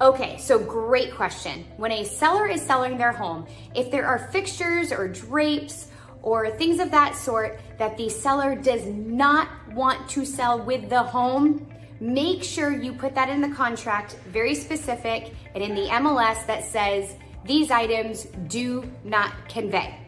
Okay, so great question. When a seller is selling their home, if there are fixtures or drapes or things of that sort that the seller does not want to sell with the home, make sure you put that in the contract, very specific, and in the MLS that says these items do not convey.